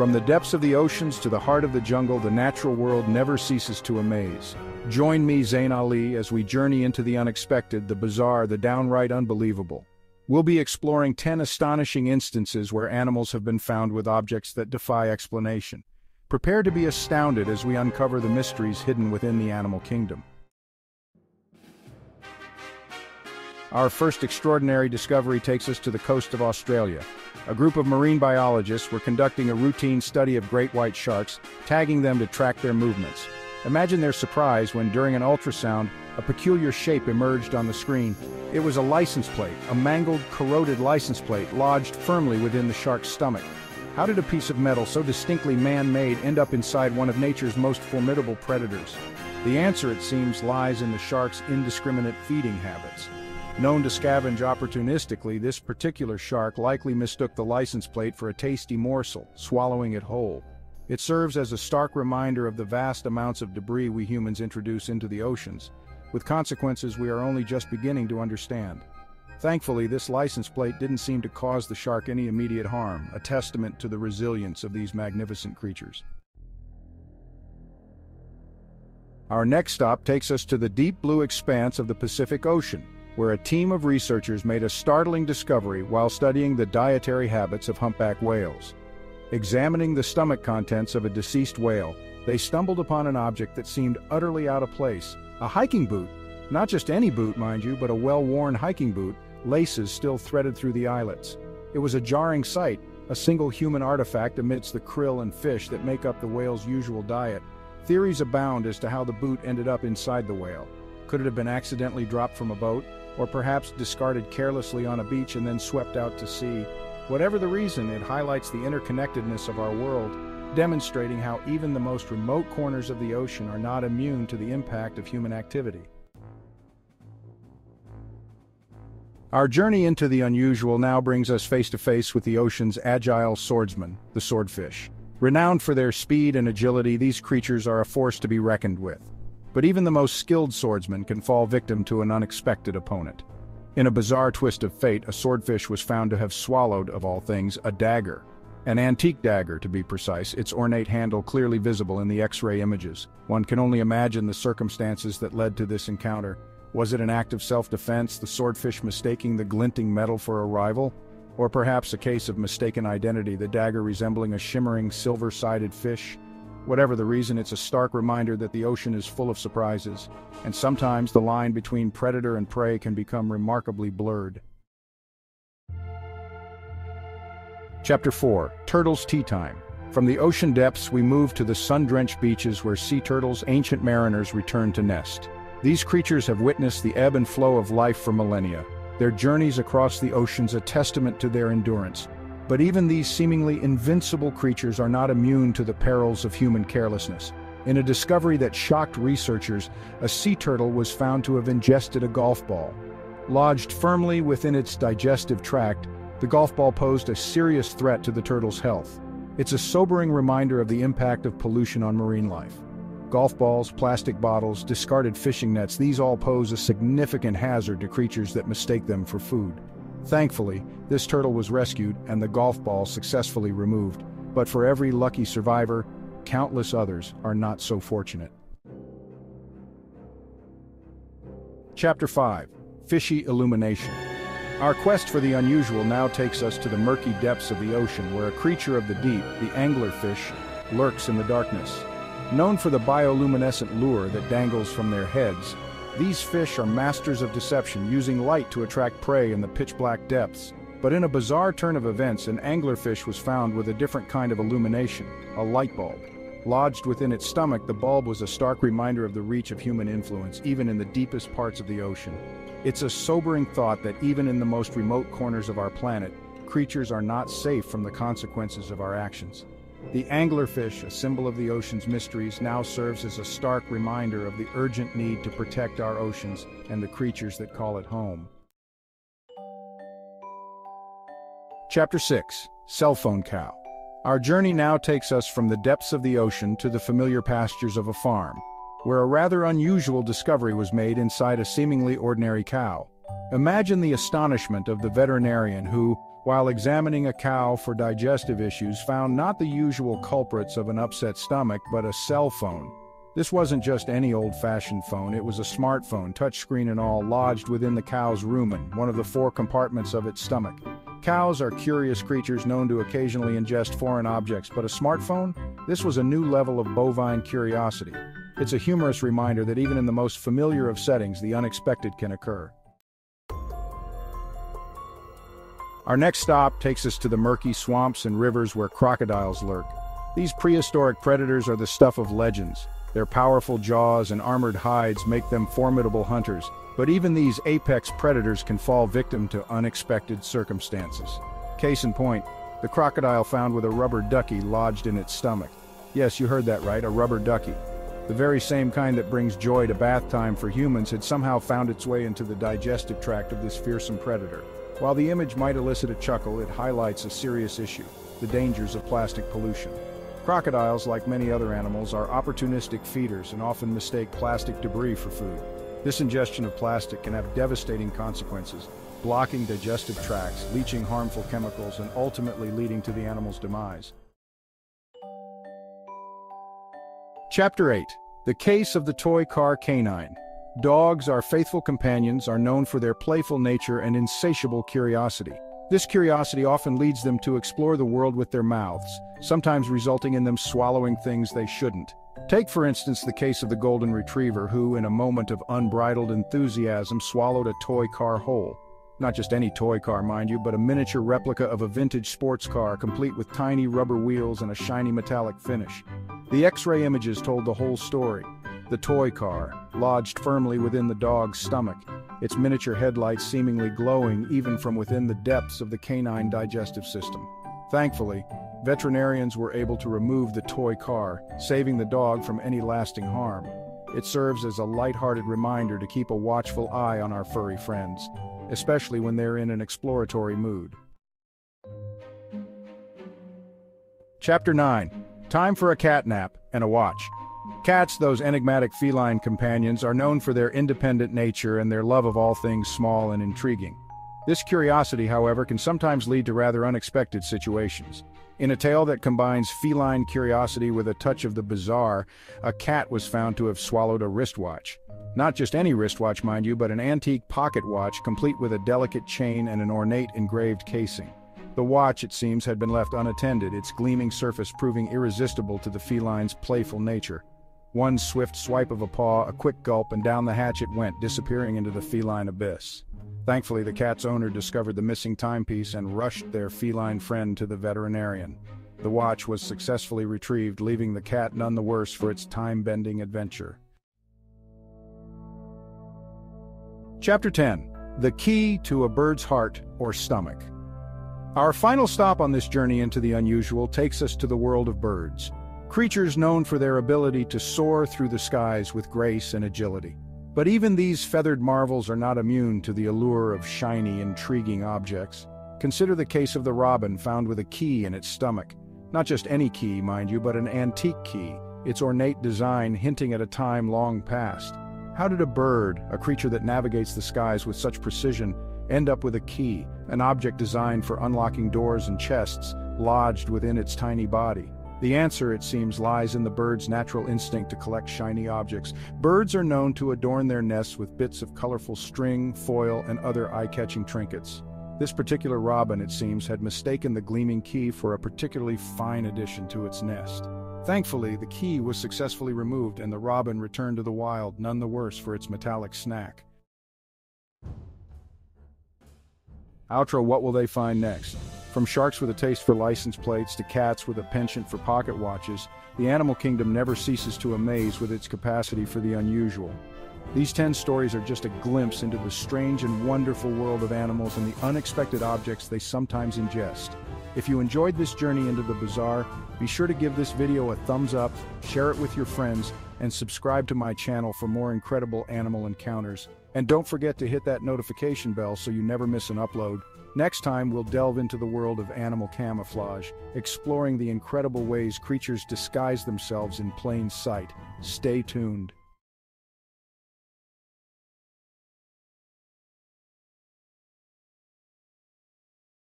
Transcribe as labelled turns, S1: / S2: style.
S1: From the depths of the oceans to the heart of the jungle, the natural world never ceases to amaze. Join me, Zain Ali, as we journey into the unexpected, the bizarre, the downright unbelievable. We'll be exploring 10 astonishing instances where animals have been found with objects that defy explanation. Prepare to be astounded as we uncover the mysteries hidden within the animal kingdom. Our first extraordinary discovery takes us to the coast of Australia. A group of marine biologists were conducting a routine study of great white sharks, tagging them to track their movements. Imagine their surprise when, during an ultrasound, a peculiar shape emerged on the screen. It was a license plate, a mangled, corroded license plate lodged firmly within the shark's stomach. How did a piece of metal so distinctly man-made end up inside one of nature's most formidable predators? The answer, it seems, lies in the shark's indiscriminate feeding habits. Known to scavenge opportunistically, this particular shark likely mistook the license plate for a tasty morsel, swallowing it whole. It serves as a stark reminder of the vast amounts of debris we humans introduce into the oceans, with consequences we are only just beginning to understand. Thankfully, this license plate didn't seem to cause the shark any immediate harm, a testament to the resilience of these magnificent creatures. Our next stop takes us to the deep blue expanse of the Pacific Ocean, where a team of researchers made a startling discovery while studying the dietary habits of humpback whales. Examining the stomach contents of a deceased whale, they stumbled upon an object that seemed utterly out of place. A hiking boot. Not just any boot, mind you, but a well-worn hiking boot, laces still threaded through the eyelets. It was a jarring sight, a single human artifact amidst the krill and fish that make up the whale's usual diet. Theories abound as to how the boot ended up inside the whale. Could it have been accidentally dropped from a boat, or perhaps discarded carelessly on a beach and then swept out to sea? Whatever the reason, it highlights the interconnectedness of our world, demonstrating how even the most remote corners of the ocean are not immune to the impact of human activity. Our journey into the unusual now brings us face to face with the ocean's agile swordsman, the swordfish. Renowned for their speed and agility, these creatures are a force to be reckoned with. But even the most skilled swordsman can fall victim to an unexpected opponent. In a bizarre twist of fate, a swordfish was found to have swallowed, of all things, a dagger. An antique dagger, to be precise, its ornate handle clearly visible in the X-ray images. One can only imagine the circumstances that led to this encounter. Was it an act of self-defense, the swordfish mistaking the glinting metal for a rival? Or perhaps a case of mistaken identity, the dagger resembling a shimmering silver-sided fish? Whatever the reason, it's a stark reminder that the ocean is full of surprises, and sometimes the line between predator and prey can become remarkably blurred. Chapter 4 Turtles Tea Time From the ocean depths, we move to the sun-drenched beaches where sea turtles, ancient mariners, return to nest. These creatures have witnessed the ebb and flow of life for millennia, their journeys across the oceans a testament to their endurance, but even these seemingly invincible creatures are not immune to the perils of human carelessness. In a discovery that shocked researchers, a sea turtle was found to have ingested a golf ball. Lodged firmly within its digestive tract, the golf ball posed a serious threat to the turtle's health. It's a sobering reminder of the impact of pollution on marine life. Golf balls, plastic bottles, discarded fishing nets, these all pose a significant hazard to creatures that mistake them for food. Thankfully, this turtle was rescued and the golf ball successfully removed, but for every lucky survivor, countless others are not so fortunate. Chapter 5 Fishy Illumination Our quest for the unusual now takes us to the murky depths of the ocean where a creature of the deep, the anglerfish, lurks in the darkness. Known for the bioluminescent lure that dangles from their heads, these fish are masters of deception, using light to attract prey in the pitch-black depths. But in a bizarre turn of events, an anglerfish was found with a different kind of illumination, a light bulb. Lodged within its stomach, the bulb was a stark reminder of the reach of human influence, even in the deepest parts of the ocean. It's a sobering thought that even in the most remote corners of our planet, creatures are not safe from the consequences of our actions. The anglerfish, a symbol of the ocean's mysteries, now serves as a stark reminder of the urgent need to protect our oceans and the creatures that call it home. Chapter 6 Cell Phone Cow Our journey now takes us from the depths of the ocean to the familiar pastures of a farm, where a rather unusual discovery was made inside a seemingly ordinary cow. Imagine the astonishment of the veterinarian who, while examining a cow for digestive issues found not the usual culprits of an upset stomach but a cell phone. This wasn't just any old-fashioned phone, it was a smartphone, touchscreen and all, lodged within the cow's rumen, one of the four compartments of its stomach. Cows are curious creatures known to occasionally ingest foreign objects, but a smartphone? This was a new level of bovine curiosity. It's a humorous reminder that even in the most familiar of settings, the unexpected can occur. Our next stop takes us to the murky swamps and rivers where crocodiles lurk. These prehistoric predators are the stuff of legends. Their powerful jaws and armored hides make them formidable hunters, but even these apex predators can fall victim to unexpected circumstances. Case in point, the crocodile found with a rubber ducky lodged in its stomach. Yes, you heard that right, a rubber ducky. The very same kind that brings joy to bath time for humans had somehow found its way into the digestive tract of this fearsome predator. While the image might elicit a chuckle, it highlights a serious issue, the dangers of plastic pollution. Crocodiles, like many other animals, are opportunistic feeders and often mistake plastic debris for food. This ingestion of plastic can have devastating consequences, blocking digestive tracts, leaching harmful chemicals, and ultimately leading to the animal's demise. Chapter 8 The Case of the Toy Car Canine Dogs, our faithful companions, are known for their playful nature and insatiable curiosity. This curiosity often leads them to explore the world with their mouths, sometimes resulting in them swallowing things they shouldn't. Take for instance the case of the Golden Retriever who, in a moment of unbridled enthusiasm, swallowed a toy car whole. Not just any toy car, mind you, but a miniature replica of a vintage sports car complete with tiny rubber wheels and a shiny metallic finish. The X-ray images told the whole story. The toy car, lodged firmly within the dog's stomach, its miniature headlights seemingly glowing even from within the depths of the canine digestive system. Thankfully, veterinarians were able to remove the toy car, saving the dog from any lasting harm. It serves as a light-hearted reminder to keep a watchful eye on our furry friends, especially when they're in an exploratory mood. Chapter 9 Time for a cat nap and a watch. Cats, those enigmatic feline companions, are known for their independent nature and their love of all things small and intriguing. This curiosity, however, can sometimes lead to rather unexpected situations. In a tale that combines feline curiosity with a touch of the bizarre, a cat was found to have swallowed a wristwatch. Not just any wristwatch, mind you, but an antique pocket watch complete with a delicate chain and an ornate engraved casing. The watch, it seems, had been left unattended, its gleaming surface proving irresistible to the feline's playful nature. One swift swipe of a paw, a quick gulp, and down the hatch it went, disappearing into the feline abyss. Thankfully, the cat's owner discovered the missing timepiece and rushed their feline friend to the veterinarian. The watch was successfully retrieved, leaving the cat none the worse for its time-bending adventure. Chapter 10 The Key to a Bird's Heart or Stomach Our final stop on this journey into the unusual takes us to the world of birds creatures known for their ability to soar through the skies with grace and agility. But even these feathered marvels are not immune to the allure of shiny, intriguing objects. Consider the case of the robin found with a key in its stomach. Not just any key, mind you, but an antique key, its ornate design hinting at a time long past. How did a bird, a creature that navigates the skies with such precision, end up with a key, an object designed for unlocking doors and chests, lodged within its tiny body? The answer, it seems, lies in the bird's natural instinct to collect shiny objects. Birds are known to adorn their nests with bits of colorful string, foil, and other eye-catching trinkets. This particular robin, it seems, had mistaken the gleaming key for a particularly fine addition to its nest. Thankfully, the key was successfully removed and the robin returned to the wild, none the worse for its metallic snack. Outro, what will they find next? From sharks with a taste for license plates to cats with a penchant for pocket watches, the animal kingdom never ceases to amaze with its capacity for the unusual. These 10 stories are just a glimpse into the strange and wonderful world of animals and the unexpected objects they sometimes ingest. If you enjoyed this journey into the bizarre, be sure to give this video a thumbs up, share it with your friends, and subscribe to my channel for more incredible animal encounters. And don't forget to hit that notification bell so you never miss an upload. Next time, we'll delve into the world of animal camouflage, exploring the incredible ways creatures disguise themselves in plain sight. Stay tuned.